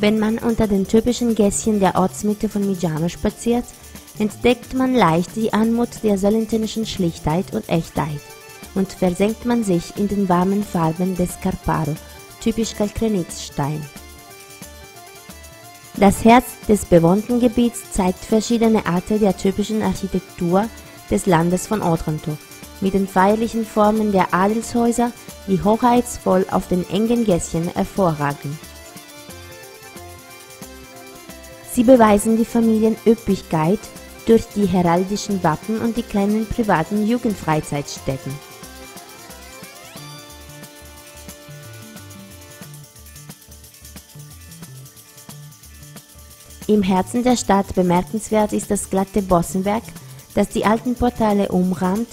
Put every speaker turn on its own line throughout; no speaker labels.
Wenn man unter den typischen Gässchen der Ortsmitte von Mijano spaziert, entdeckt man leicht die Anmut der salentinischen Schlichtheit und Echtheit und versenkt man sich in den warmen Farben des Carparo, typisch Kalkgranitstein. Das Herz des bewohnten Gebiets zeigt verschiedene Arten der typischen Architektur des Landes von Otranto, mit den feierlichen Formen der Adelshäuser, die hoheitsvoll auf den engen Gässchen hervorragen. Sie beweisen die Familienüppigkeit durch die heraldischen Wappen und die kleinen privaten Jugendfreizeitstätten. Im Herzen der Stadt bemerkenswert ist das glatte Bossenwerk, das die alten Portale umrahmt,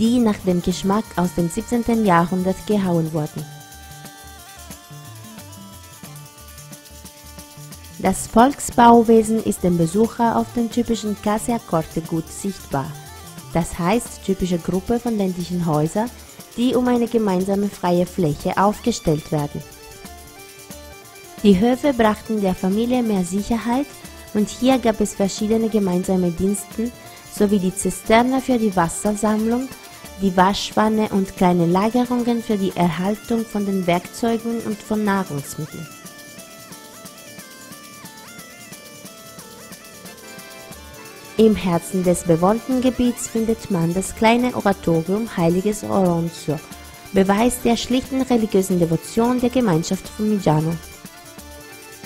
die nach dem Geschmack aus dem 17. Jahrhundert gehauen wurden. Das Volksbauwesen ist dem Besucher auf dem typischen Casa Corte gut sichtbar. Das heißt typische Gruppe von ländlichen Häusern, die um eine gemeinsame freie Fläche aufgestellt werden. Die Höfe brachten der Familie mehr Sicherheit und hier gab es verschiedene gemeinsame Diensten sowie die Zisterne für die Wassersammlung, die Waschwanne und kleine Lagerungen für die Erhaltung von den Werkzeugen und von Nahrungsmitteln. Im Herzen des bewohnten Gebiets findet man das kleine Oratorium Heiliges Oronzio, Beweis der schlichten religiösen Devotion der Gemeinschaft von Mijano.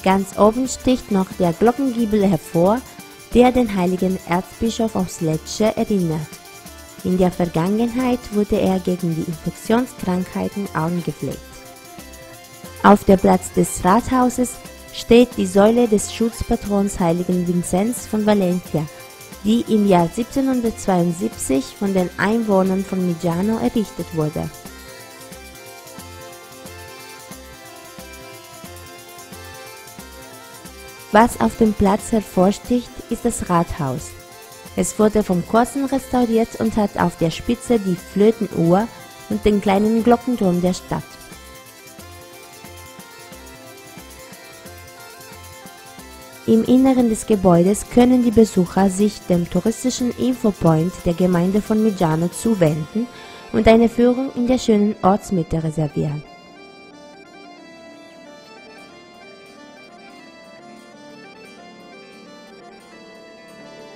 Ganz oben sticht noch der Glockengiebel hervor, der den heiligen Erzbischof aus Lecce erinnert. In der Vergangenheit wurde er gegen die Infektionskrankheiten angepflegt. Auf der Platz des Rathauses steht die Säule des Schutzpatrons heiligen Vinzenz von Valencia, die im Jahr 1772 von den Einwohnern von Mijano errichtet wurde. Was auf dem Platz hervorsticht, ist das Rathaus. Es wurde vom Kurzen restauriert und hat auf der Spitze die Flötenuhr und den kleinen Glockenturm der Stadt. Im Inneren des Gebäudes können die Besucher sich dem touristischen Infopoint der Gemeinde von Mijano zuwenden und eine Führung in der schönen Ortsmitte reservieren.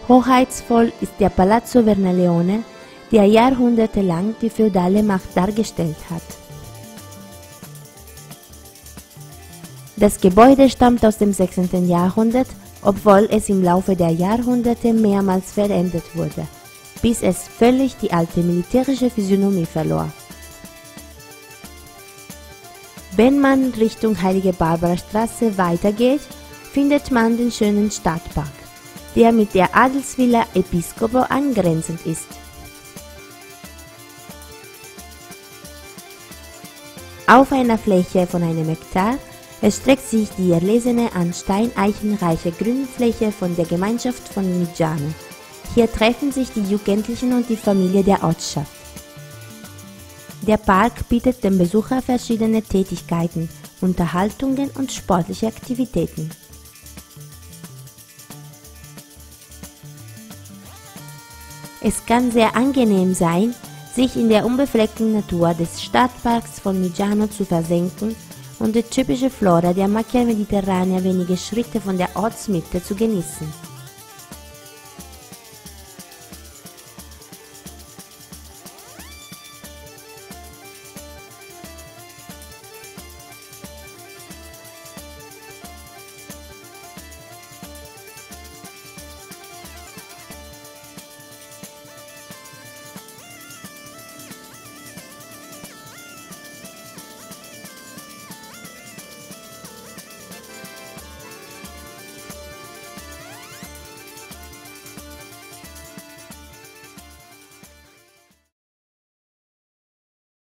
Hoheitsvoll ist der Palazzo Vernaleone, der jahrhundertelang die feudale Macht dargestellt hat. Das Gebäude stammt aus dem 16. Jahrhundert, obwohl es im Laufe der Jahrhunderte mehrmals verändert wurde, bis es völlig die alte militärische Physiognomie verlor. Wenn man Richtung Heilige Barbara Straße weitergeht, findet man den schönen Stadtpark der mit der Adelsvilla Episcopo angrenzend ist. Auf einer Fläche von einem Hektar erstreckt sich die erlesene an Steineichen reiche Grünfläche von der Gemeinschaft von Mijano. Hier treffen sich die Jugendlichen und die Familie der Ortschaft. Der Park bietet dem Besucher verschiedene Tätigkeiten, Unterhaltungen und sportliche Aktivitäten. Es kann sehr angenehm sein, sich in der unbefleckten Natur des Stadtparks von Mijano zu versenken und die typische Flora der Macchia Mediterranea wenige Schritte von der Ortsmitte zu genießen.